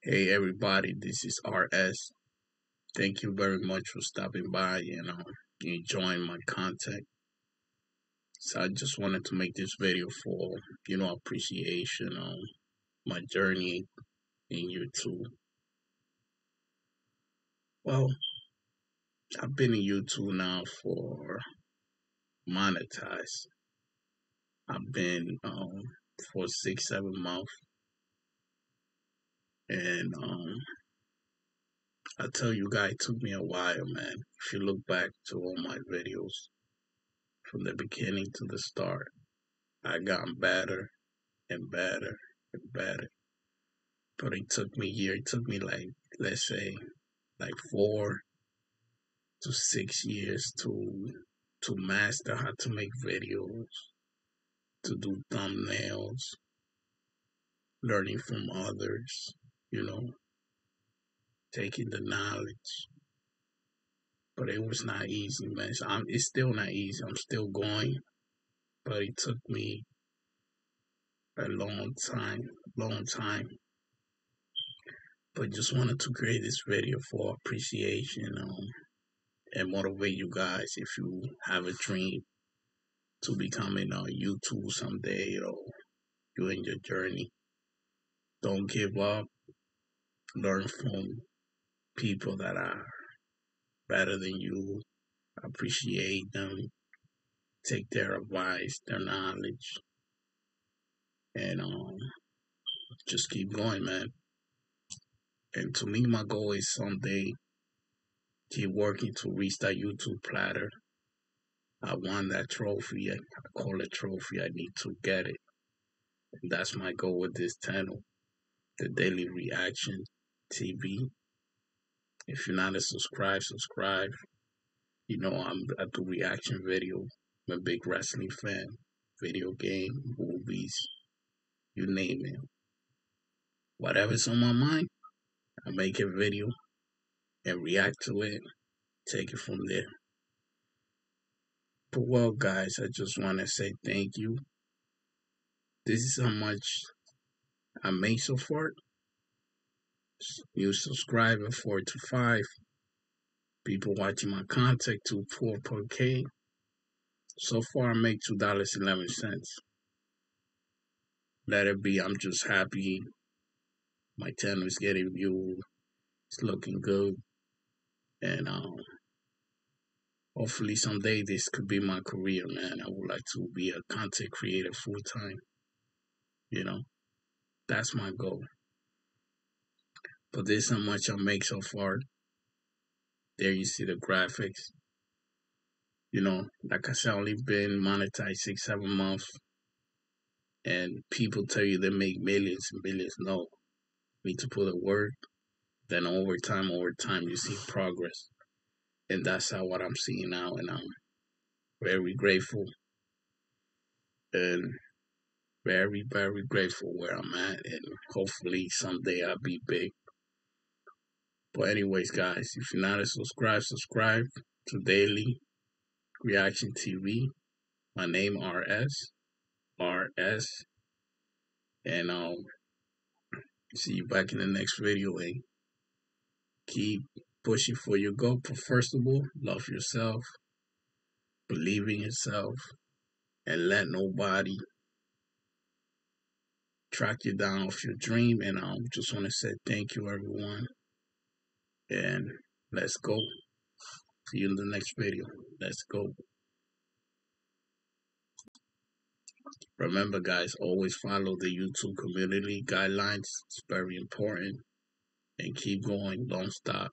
Hey everybody, this is RS. Thank you very much for stopping by and um, enjoying my content. So I just wanted to make this video for you know appreciation on my journey in YouTube. Well, I've been in YouTube now for monetized. I've been um for six seven months and um I tell you guys, it took me a while, man. If you look back to all my videos from the beginning to the start, I got better and better and better. But it took me year. It took me like let's say like four to six years to to master how to make videos, to do thumbnails, learning from others, you know, taking the knowledge. But it was not easy, man. So I'm, it's still not easy. I'm still going, but it took me a long time, long time. But just wanted to create this video for appreciation um, and motivate you guys if you have a dream to becoming a YouTube someday or you in your journey. Don't give up. Learn from people that are better than you. Appreciate them. Take their advice, their knowledge, and um, just keep going, man. And to me, my goal is someday keep working to reach that YouTube platter. I won that trophy. I call it trophy. I need to get it. And that's my goal with this channel, the Daily Reaction TV. If you're not a subscribe, subscribe. You know I'm I do reaction video. I'm a big wrestling fan. Video game, movies, you name it. Whatever's on my mind, I make a video and react to it. Take it from there. But well, guys, I just want to say thank you. This is how much I made so far new subscriber 4 to 5 people watching my content to 4 per K. So far, I make $2.11. Let it be. I'm just happy. My channel is getting viewed. It's looking good. And um, hopefully someday this could be my career, man. I would like to be a content creator full time. You know, that's my goal. But this is how much I make so far. There you see the graphics. You know, like I said, only been monetized six, seven months. And people tell you they make millions and billions. No. Need to put the work. Then over time, over time, you see progress. And that's how what I'm seeing now. And I'm very grateful. And very, very grateful where I'm at. And hopefully someday I'll be big. But anyways, guys, if you're not a subscribe, subscribe to Daily Reaction TV. My name RS. RS. And um see you back in the next video and keep pushing for your goal. But first of all, love yourself, believe in yourself, and let nobody track you down off your dream. And I um, just want to say thank you, everyone and let's go. See you in the next video. Let's go. Remember, guys, always follow the YouTube community guidelines. It's very important. And keep going. Don't stop.